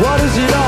What is it all?